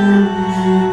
Amen.